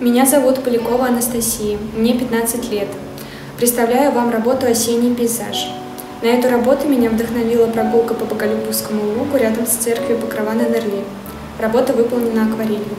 Меня зовут Полякова Анастасия, мне 15 лет. Представляю вам работу «Осенний пейзаж». На эту работу меня вдохновила прогулка по Боголюбовскому лугу рядом с церковью Покрова на Нерли. Работа выполнена акварелью.